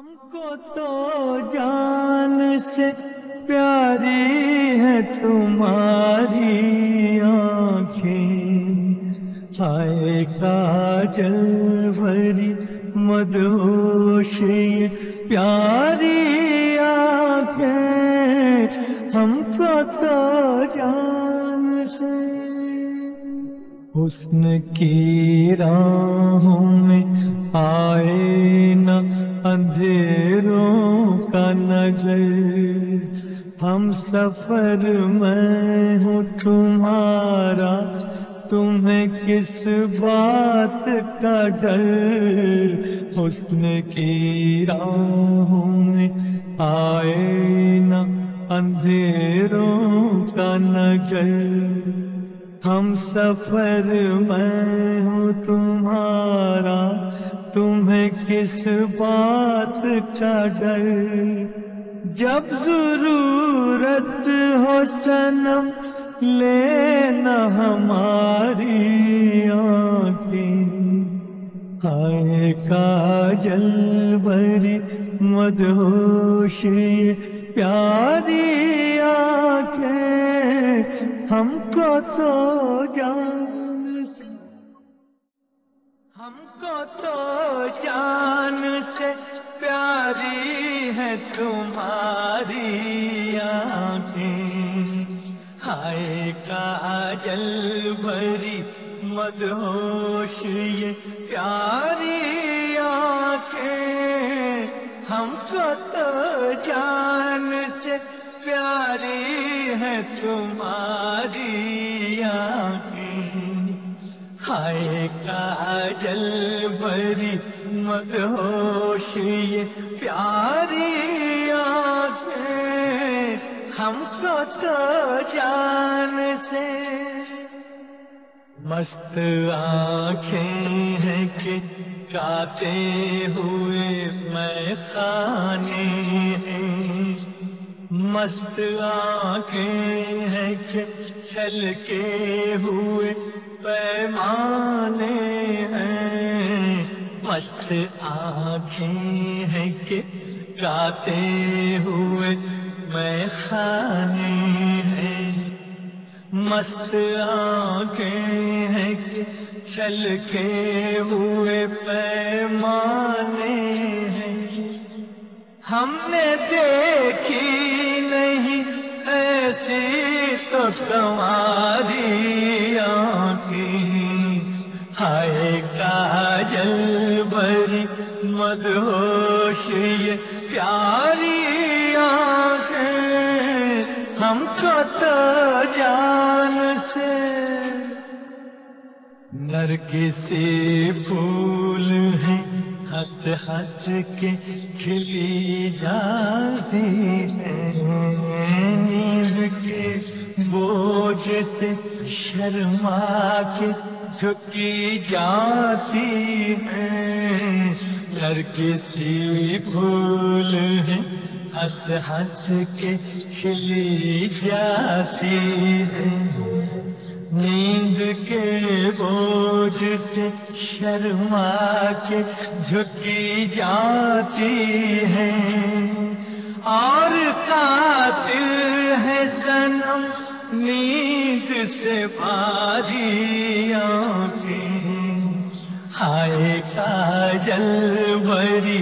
हमको तो जान से प्यारी है तुम्हारी आँखें। आए काजल भरी मधोश प्यारी आँखें। हमको तो जान से हुस्न की राहों में आए अंधेरों का नज़र, हम सफ़र में हूँ तुम्हारा, तुम्हें किस बात का डर? हुस्न की राहों में आए न अंधेरों का नज़र, हम सफ़र में हूँ तुम्हारा तुम्हें किस बात का डर? जब ज़रूरत हो सनम लेना हमारी आँखें। आए काजल भरी ये प्यारी आँखें। हमको तो जान से हमको तो जान से प्यारी है तुम्हारी आँखें। हाय, काजल भरी मदहोश ये प्यारी आँखें। हमको तो जान से प्यारी है तुम्हारी आँखें। हाय काजल भरी मदहोश ये प्यारी आँखें हमको तो जान से। मस्त आँखें हैं कि गाते हुए, मैं खाने हैं। मस्त आँखें हैं कि छलके हुए पैमाने हैं। मस्त आँखें हैं कि गाते हुए मैं खाने हैं। मस्त आँखें हैं कि छलके हुए पैमाने हैं। हमने देखी नहीं ऐसी तो तुम्हारी हाय काजल भरी मदहोश, ये प्यारी आँखें। हमको तो जान से नरगिसी फूल है। हंस हंस के खिली जाती नींद के बोझ से शर्मा के झुकी जाती है। नरगिसी फूल है, हंस हंस के खिली जाती है। नींद के बोझ से शर्मा के झुकी जाती है। और कातिल है सनम, नींद से भारी आँखें हाय काजल भरी